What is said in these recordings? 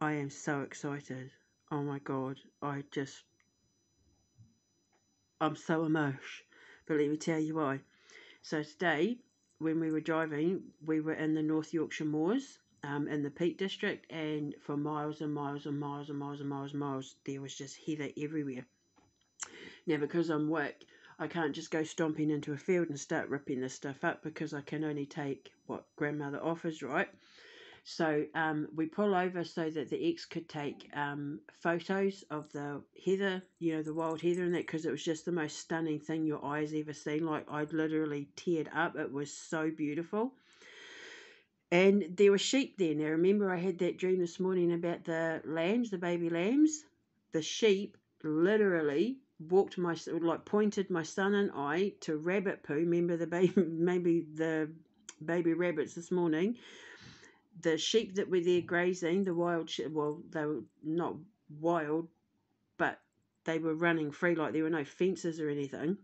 I am so excited. Oh my god, I just. I'm so emotional. But let me tell you why. So today, when we were driving, we were in the North Yorkshire Moors um, in the Peak District, and for miles and miles and miles and miles and miles and miles, there was just heather everywhere. Now, because I'm work, I can't just go stomping into a field and start ripping this stuff up because I can only take what grandmother offers, right? So um, we pull over so that the ex could take um, photos of the heather, you know, the wild heather and that, because it was just the most stunning thing your eyes ever seen. Like I'd literally teared up. It was so beautiful. And there were sheep there. Now remember, I had that dream this morning about the lambs, the baby lambs. The sheep literally walked my like pointed my son and I to rabbit poo. Remember the baby, maybe the baby rabbits this morning. The sheep that were there grazing, the wild sheep. Well, they were not wild, but they were running free, like there were no fences or anything.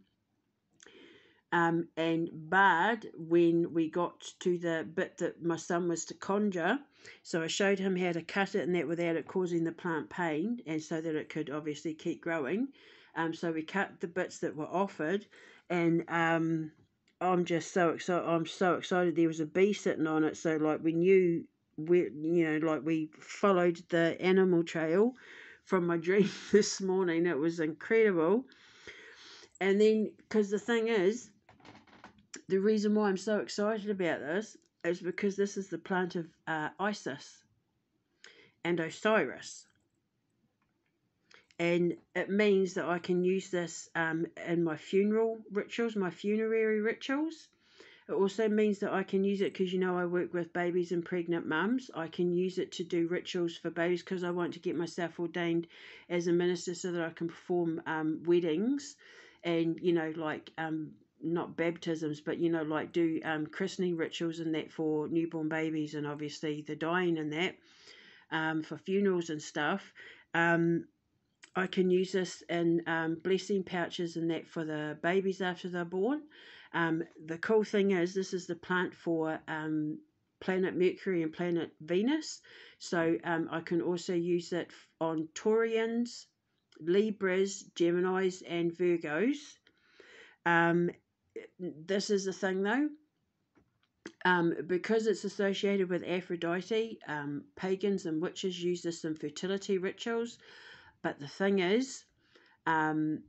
Um, and Bard, when we got to the bit that my son was to conjure, so I showed him how to cut it and that without it causing the plant pain, and so that it could obviously keep growing. Um, so we cut the bits that were offered, and um, I'm just so excited. I'm so excited. There was a bee sitting on it, so like we knew we, you know, like we followed the animal trail from my dream this morning. It was incredible. And then, because the thing is, the reason why I'm so excited about this is because this is the plant of uh, Isis and Osiris and it means that I can use this um, in my funeral rituals, my funerary rituals. It also means that I can use it because you know I work with babies and pregnant mums. I can use it to do rituals for babies because I want to get myself ordained as a minister so that I can perform um, weddings and you know like um, not baptisms but you know like do um, christening rituals and that for newborn babies and obviously the dying and that um, for funerals and stuff. Um, I can use this in um, blessing pouches and that for the babies after they're born. Um, the cool thing is, this is the plant for um, planet Mercury and planet Venus. So um, I can also use it on Taurians, Libras, Geminis, and Virgos. Um, this is the thing though. Um, because it's associated with Aphrodite, um, pagans and witches use this in fertility rituals. But the thing is, um,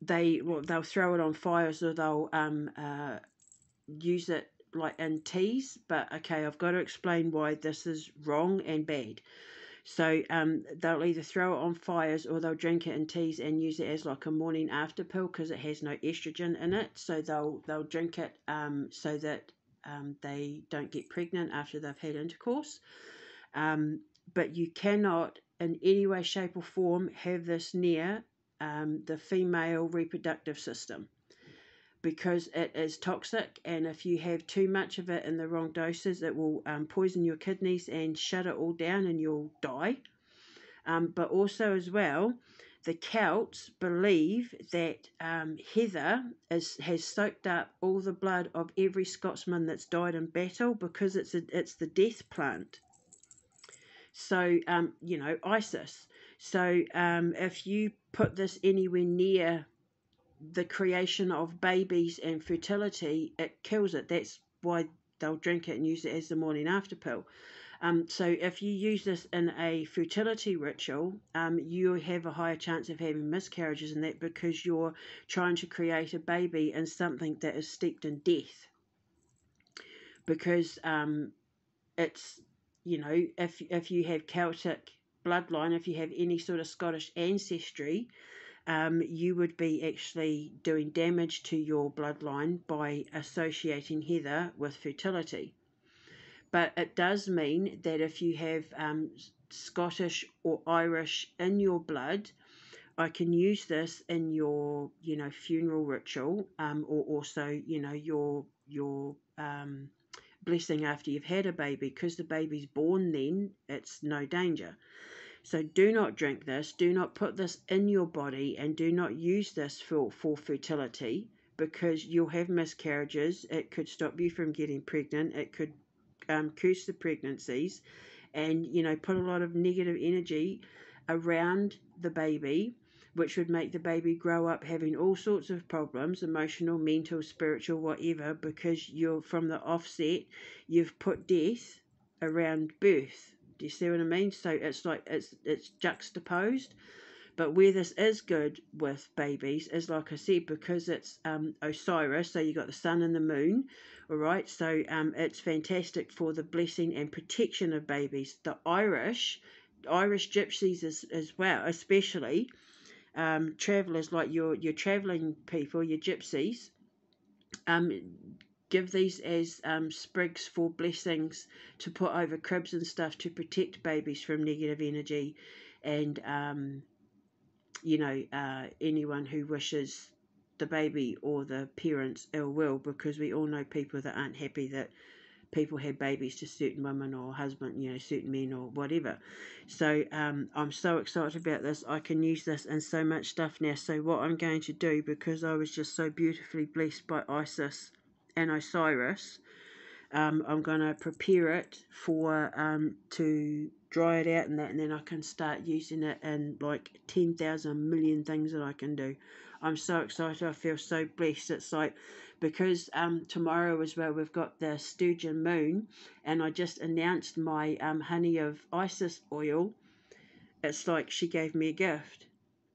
they well, they'll throw it on fires or they'll um, uh, use it like in teas. But okay, I've got to explain why this is wrong and bad. So um, they'll either throw it on fires or they'll drink it in teas and use it as like a morning after pill because it has no estrogen in it. So they'll they'll drink it um, so that um, they don't get pregnant after they've had intercourse. Um, but you cannot in any way, shape, or form have this near um, the female reproductive system. Because it is toxic and if you have too much of it in the wrong doses it will um, poison your kidneys and shut it all down and you'll die. Um, but also as well the celts believe that um, heather is, has soaked up all the blood of every scotsman that's died in battle because it's, a, it's the death plant so, um, you know, ISIS. So, um, if you put this anywhere near the creation of babies and fertility, it kills it. That's why they'll drink it and use it as the morning after pill. Um, so if you use this in a fertility ritual, um, you have a higher chance of having miscarriages and that because you're trying to create a baby in something that is steeped in death. Because um, it's you know, if if you have Celtic bloodline, if you have any sort of Scottish ancestry, um, you would be actually doing damage to your bloodline by associating heather with fertility. But it does mean that if you have um, Scottish or Irish in your blood, I can use this in your, you know, funeral ritual, um, or also, you know, your your um, blessing after you've had a baby because the baby's born then, it's no danger. So do not drink this, do not put this in your body, and do not use this for, for fertility because you'll have miscarriages. It could stop you from getting pregnant, it could um, curse the pregnancies and, you know, put a lot of negative energy around the baby which would make the baby grow up having all sorts of problems emotional, mental, spiritual, whatever because you're from the offset, you've put death around birth. Do you see what I mean? So it's like it's it's juxtaposed. But where this is good with babies is like I said, because it's um, Osiris, so you've got the sun and the moon, all right. So um, it's fantastic for the blessing and protection of babies. The Irish, Irish gypsies as as well, especially um, travelers like your your traveling people, your gypsies, um, give these as um, sprigs for blessings to put over cribs and stuff to protect babies from negative energy, and um, you know uh, anyone who wishes the baby or the parents ill will, because we all know people that aren't happy that people had babies to certain women or husband, you know, certain men or whatever. So um, I'm so excited about this. I can use this in so much stuff now. So what I'm going to do, because I was just so beautifully blessed by Isis and Osiris, um, I'm going to prepare it for um, to dry it out and that, and then I can start using it in like 10,000 million things that I can do. I'm so excited. I feel so blessed. It's like because um, tomorrow as well we've got the Sturgeon Moon, and I just announced my um, honey of Isis oil. It's like she gave me a gift,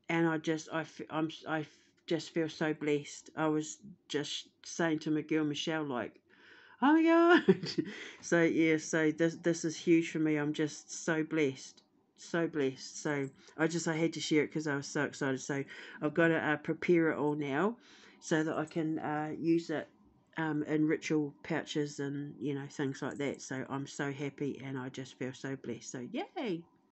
and I just I I'm I just feel so blessed. I was just saying to my girl Michelle like, oh my god. so yeah, so this this is huge for me. I'm just so blessed so blessed. So I just I had to share it because I was so excited. So I've got to uh, prepare it all now so that I can uh, use it um, in ritual pouches and you know things like that. So I'm so happy and I just feel so blessed. So yay!